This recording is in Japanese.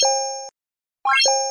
you